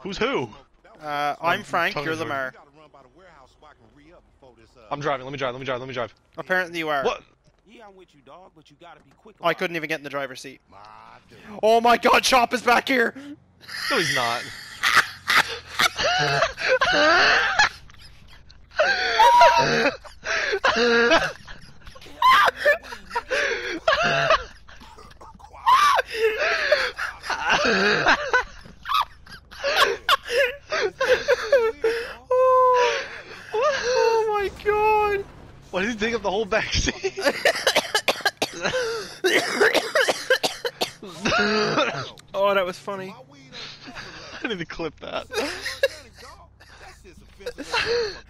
Who's who? Uh, I'm Frank, you're the Lamar. I'm driving. Let me drive. Let me drive. Let me drive. Apparently you are. What? Yeah, I'm with you, dog, but you gotta be quick. I couldn't even get in the driver's seat. Oh my god, Chop is back here! No, he's not. Oh my god! Why did he take up the whole back seat? Oh, that was funny. I need to clip that. That's just offensive.